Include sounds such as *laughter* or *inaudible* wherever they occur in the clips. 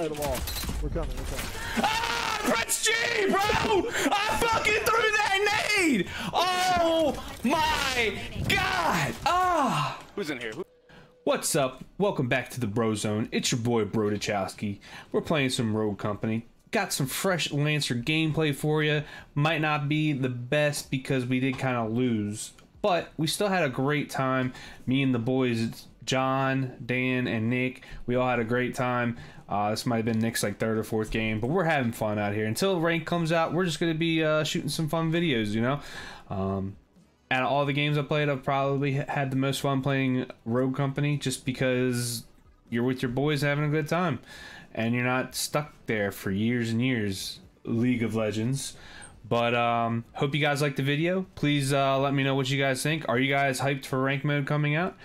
backside of the wall. We're coming. We're coming. Ah, Prince G, bro! I fucking threw that nade! Oh my god! Ah! Who's in here? What's up? Welcome back to the Bro Zone. It's your boy Brodachowski. We're playing some Rogue Company. Got some fresh Lancer gameplay for you. Might not be the best because we did kind of lose, but we still had a great time. Me and the boys, it's John, Dan, and Nick. We all had a great time. Uh, this might have been Nick's like third or fourth game, but we're having fun out here. Until rank comes out, we're just gonna be uh, shooting some fun videos, you know. Um, out of all the games I played, I've probably had the most fun playing Rogue Company just because you're with your boys having a good time and you're not stuck there for years and years. League of Legends. But um, hope you guys liked the video. Please uh, let me know what you guys think. Are you guys hyped for rank mode coming out?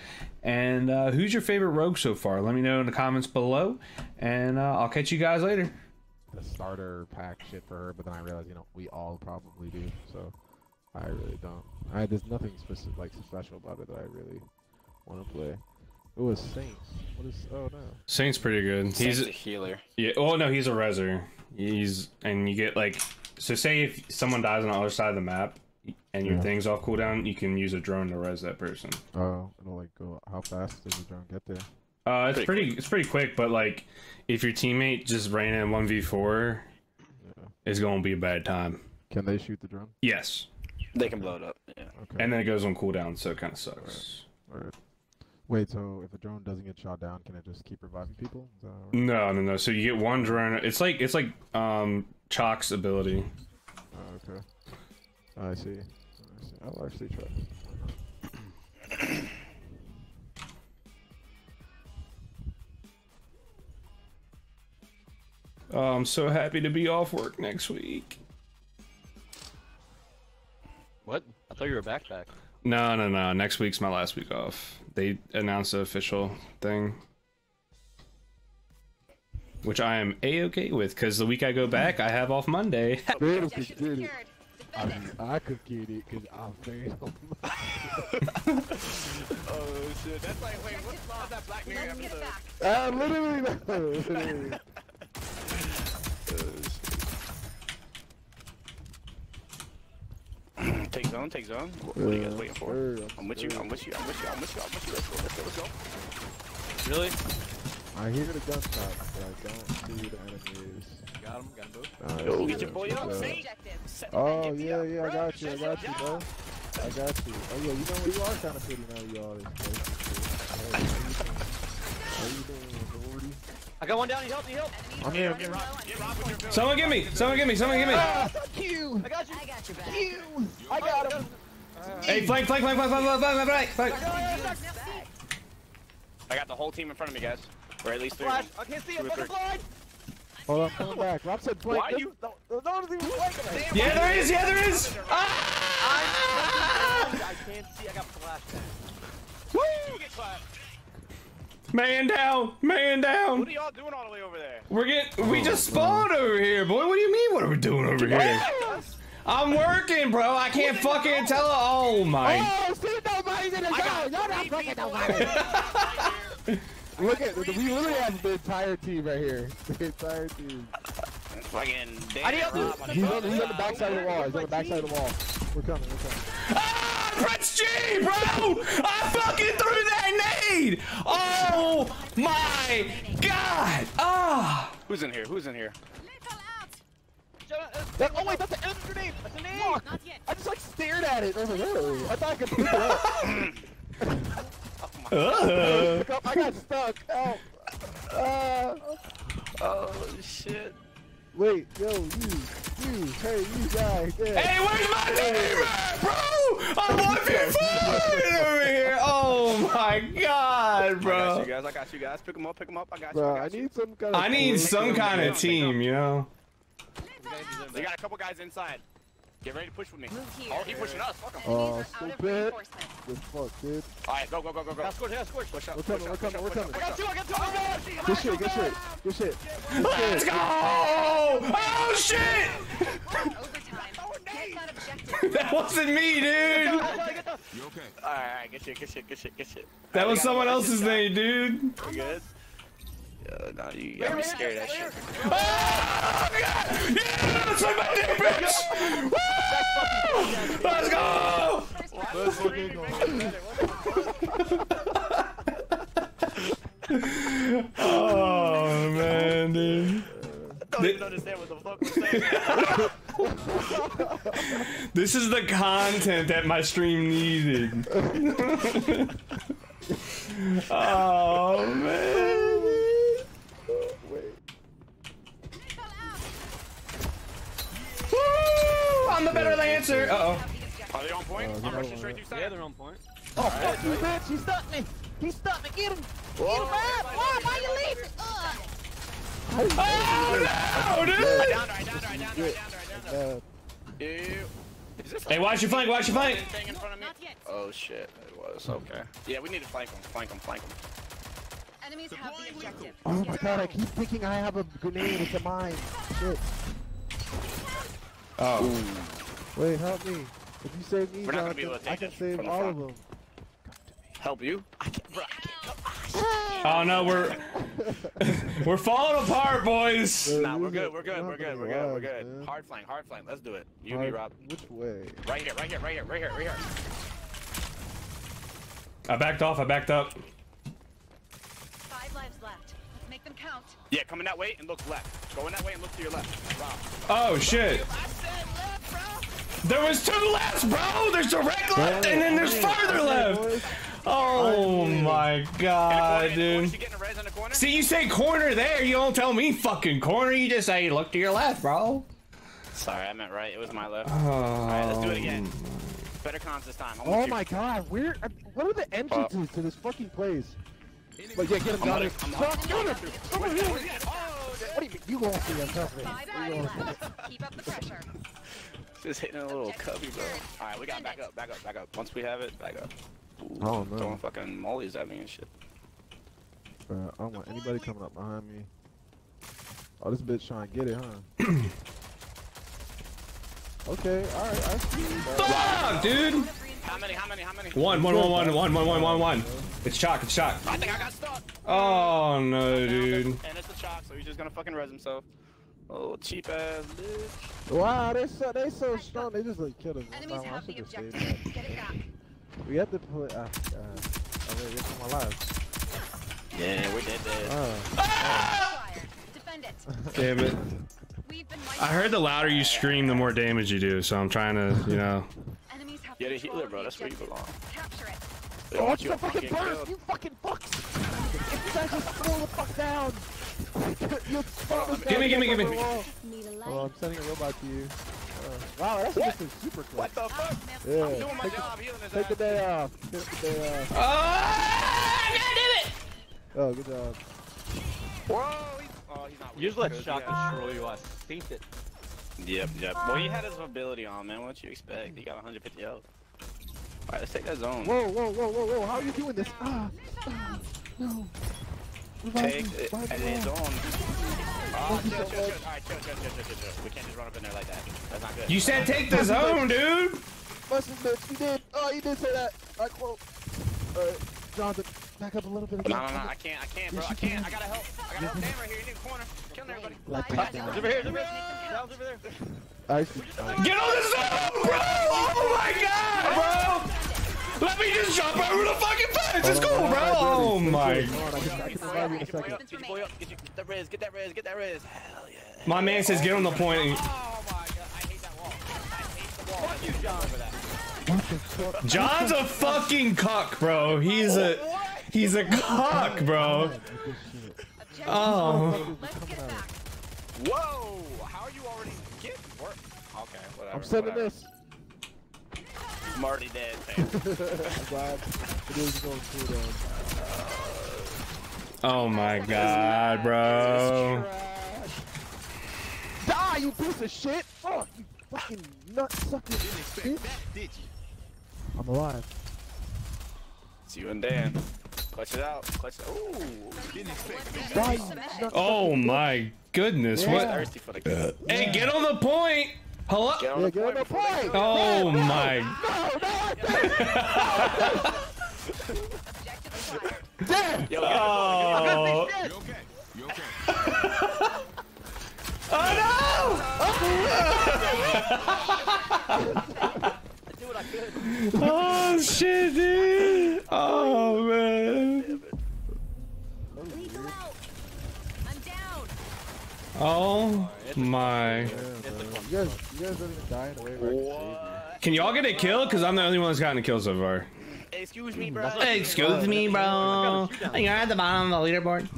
And uh, who's your favorite rogue so far? Let me know in the comments below. And uh, I'll catch you guys later. The starter pack shit for her, but then I realized, you know, we all probably do. So I really don't. I there's nothing specific, like special about it that I really want to play. It was Saints. What is? Oh no. Saint's pretty good. He's He's a healer. yeah. Oh no, he's a reser. He's and you get like so. Say if someone dies on the other side of the map and your Yeah. thing's off cooldown, you can use a drone to res that person. Oh, it'll like go. How fast does the drone get there? Uh, it's Pretty pretty, it's pretty quick, but like if your teammate just ran in one v four, it's gonna be a bad time. Can they shoot the drone? Yes, They can blow it up. Yeah. Okay. and then it goes on cooldown, so it kind of sucks. Alright. Wait, so if a drone doesn't get shot down, can it just keep reviving people? Is that how? No, no, no. So you get one drone. It's like it's like um Chaac's ability. Oh, okay. I see. I see. I'll actually try. Oh, I'm so happy to be off work next week. What? I thought you were back back. No, no, no. Next week's my last week off. They announced the official thing, which I am a okay with because the week I go back, I have off Monday. Fatal Objective could get it. secured. I, Defend it. I could get it because I'm fatal. *laughs* *laughs* Oh shit! That's like wait, what's Objective what's lost. that Black Mirror Let's get it episode? back. Ah, literally, no, *laughs* literally. Take zone, take zone. What, what are you guys waiting for? Sir, I'm with you. I'm with you. I'm with you. I'm with you. I'm with you. Let's go. Let's go. Let's go. Really? I hear the gunshots, but I don't see the enemies. Got him. Got him both. Uh, Yo, get your boy up, so- see? Objective. Oh yeah, yeah, I got you, I got you, bro. I got you. Oh yeah, you know what? You are kind of pretty now, y'all. How you doing, Lordy? I got one down. He helped. He helped. Enemies I'm here, are I'm here. running Get Rob with your someone give me, someone give me, someone give me. Fuck you! I got you. I got your back. You! I got him! Hey, flank, flank, flank, flank, flank, flank, flank, flank, flank. I got the whole team in front of me, guys. Or at least three. Flash. of I can't see Two him. or Fucking three. slide. Hold on, I'm coming back. Rob said blank. Why This- you- No, no, no, no, no, blank right. them. Yeah, there is. Yeah, there is. Ah! I can't see. I got flash. Woo! Get clapped. Man down, man down. What are y'all doing all the way over there? We're getting, we just spawned over here, boy. What do you mean? What are we doing over here? I'm working, bro. I can't fucking tell. Oh my. Oh, see, nobody's in the I got zone. Y'all not three fucking people nobody. *laughs* Look at, we literally have the entire team right here. *laughs* The entire team. Fucking I need damn. help. Rob the He's on, he's on the side. backside of the wall. He's on the backside of the wall. We're coming, we're coming. Ah, Prince G, bro! I fucking threw that nade! Oh my god! Ah! Who's in here? Who's in here? Lethal out. That, oh wait, that's an end grenade! That's a name. Fuck! Not yet. I just like stared at it. I was like, oh, I thought I could pick it up. *laughs* *laughs* Uh. Pick up, I got stuck. Help. Uh, Oh shit. wait, yo, you, you, hey, you guy, yeah. Hey, where's my team at, bro? I'm on your over here. Oh my god, bro. I got you guys. I got you guys. Pick them up. Pick them up. I got you. Bro, I I got you. need some kind of. I need some kind of team, you know? They got a couple guys inside. Get ready to push with me. Move here. Oh, he pushing us. Fuck him. Oh, Enemies are out of stupid. reinforcements. Good fuck, dude. All right, go, go, go, go, go. I got squished. I. Push up. We're coming, up, we're coming, we're coming. up, I got two. I got two. push I up. got two. Good shit, good shit, good shit. Let's go! Oh shit! Overtime. Get that objective. That wasn't me, dude. You All right, all right, good shit, good shit, good shit, good shit. That was someone else's name, dude. We good? Yeah, nah, you got me scared of that shit. Ah! Yeah, suck my dick, bitch! Woo! Let's go! First blood. Oh man, dude. I Don't even understand what the fuck we're saying. This is the content that my stream needed. *laughs* oh man. Fell out. Woo! I'm the better Lancer. Uh oh. Are they on point? I'm rushing straight through Yeah, center. they're on point. Oh, fuck you, bitch! He stuck me! He stuck me! Get him! Get him up! Why? Why you leaving? Ugh. Oh no, dude! Down, right, down, right, down, right, down, right, down. Uh, Ew. Hey, watch your flank, watch your flank. thing in front of me? Oh shit, it was. Okay. Yeah, we need to flank them, flank them, flank them. Enemies have the objective. oh my god, I keep thinking I have a grenade. It's a mine. Shit. Oh. Wait, help me. If you save me, We're not gonna be able to I can this save from the all front. of them. Help you? I can't, bro, I can't come. Oh no, we're *laughs* we're falling apart, boys. Nah, we're good, we're good, we're good, we're good, we're good. Hard flank, hard flank. Let's do it. You, and me, Rob. Which way? Right here, right here, right here, right here, right here. I backed off. I backed up. Five lives left. Let's make them count. Yeah, coming that way and look left. Going that way and look to your left. Rob. Oh shit. There was two left, bro. There's direct left, and then there's farther left. Oh my god, dude. She getting a res in the corner? See, you say corner there. You don't tell me fucking corner. You just say look to your left, bro. Sorry, I meant right. It was my left. Oh. Alright, let's do it again. Better cons this time. I'm Oh my god, where? uh, What are the entrances to this fucking place? But yeah, get him I'm down here. it, I'm on Stop, get him! Over here! Oh, What do you mean? You gonna see him, trust me. Five You lives gonna left. Keep up the pressure. Just hitting a little cubby, bro. Alright, we got back up, back up, back up. Once we have it, back up. Ooh, Oh, no. Throwing fucking mollies at me and shit. Bro, I don't want anybody coming up behind me. Oh, this bitch trying to get it, huh? *clears throat* okay, alright, I see. you. Fuck, dude. How many, how many, how many? One, one, one, one, one, one, one, one, one. It's Chaac. It's Chaac. I think I got stuck. Oh no, dude. And it's a Chaac, so he's just gonna fucking res himself. Oh, cheap ass bitch. Wow, they so they so strong. They just like killed us. one Enemies time. Have the should have saved objective. that. Get it back. We have to play. Ah, God. I mean, it's my life. Yeah, we did dead dead. Oh. Fire. Defend it. Damn it. I heard the louder you scream, the more damage you do. So I'm trying to, you know. Enemies have Get a healer, bro. That's where you belong. Capture it. They Oh, want you the up fucking getting burst! You fucking fucks! If *laughs* you guys just slow the fuck down! You slow us Give me, give me, give me. against the wall. Need a Oh, I'm sending a robot to you. Uh, wow, that's just a super quick. What the fuck? Yeah. I'm doing my Take, job healing his take the day off. Take the day off. Ah, God damn it! Oh, good job. Whoa, he's, oh, he's not You just weak let shock he has- destroy you. I seen it. Yep, yep. Well, he had his mobility on, man. What you expect? He got 150 health. Alright, let's take that zone. Whoa, whoa, whoa, whoa, whoa. How are you doing this? Ah, ah, no. Revive Take it Revive at me. his own. Ah, Thank you chill, chill, chill. Alright, chill, chill, chill, chill, chill, chill. We can't just run up in there like that. That's not good. You said take the zone, dude. Busted bitch. You did. Oh, you did say that. I quote. Alright, Jonathan, back up a little bit again. No, no, no. I can't. I can't, bro. I can't. I gotta help. I gotta help Dan right here. You need a corner. Killing everybody. Like Five that. over here. Over here. Make them Down's count. over there. I see. Oh, Get on the zone, bro. Let me just jump over the fucking fence. It's cool, bro. Oh my. Oh, get that res. Get that res. Get that res. Hell yeah. My man says get on the point. John's a fucking cuck, bro. He's a he's a cock, bro. Oh. Whoa! How are you already getting work? Okay, whatever. I'm sending this. I'm already dead, fam. I'm *laughs* it is going cool down. Oh my god, bro. Die, you piece of shit! Fuck, you fucking nut sucking bitch. I'm alive. It's you and Dan. Clutch it out. Clutch it. Ooh. Die, you Submission. nut Oh my goodness. Yeah. What? Thirsty for the kill. Hey, get on the point. Hello? Get yeah, get point point. Oh no, my. No, no, Damn! Yo, oh. You okay? You okay? oh no! Oh, *laughs* oh shit, dude! Oh man! Oh my. Yeah, bro. You guys, you guys don't even die in a way where I can you. Can y'all get a kill? Because I'm the only one that's gotten a kill so far. Excuse me, bro. *laughs* Excuse me, bro. You're at the bottom of the leaderboard.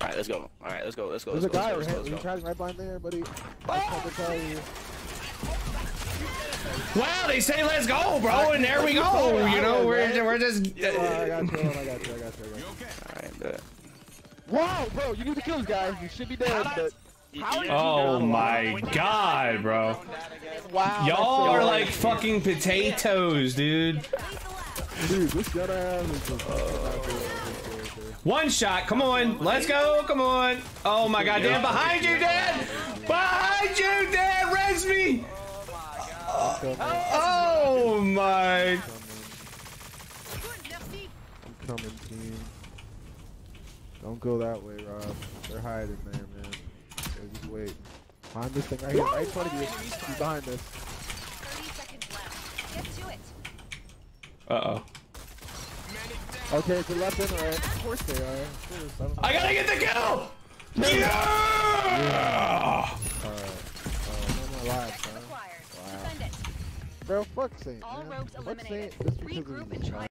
All right, let's go. All right, let's go. Let's go. There's a Let's go. guy Let's right go. here. Let's go. hiding right behind there, buddy. I tried to tell you. Wow, they say let's go, bro, and there we go. You know, we're we're just. Oh, I got you. I got you. I got you. I got you. All right, bet. Wow, bro, you need to kill this guy. You should be dead, but Oh my god, bro. wow. Y'all are like fucking potatoes, dude. Dude, this gut ass is. One shot, come on, let's go, come on. Oh my god, damn, behind you, Dad! Behind you, Dad, res me! Oh my. I'm coming, team. Don't go that way, Rob. They're hiding there, man. Yeah, just wait. Find this thing right here, right in front of you. He's behind this. 30 seconds left. Get to it. Uh oh. Okay, to left and right. Of course they are. Of course. I. I gotta get the kill! Yeah! Alright. Oh, no more lives, huh? Wow. Bro, fuck Saint, All man. rogues Fuck eliminated. Saint just because Regroup and try